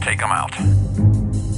Take them out.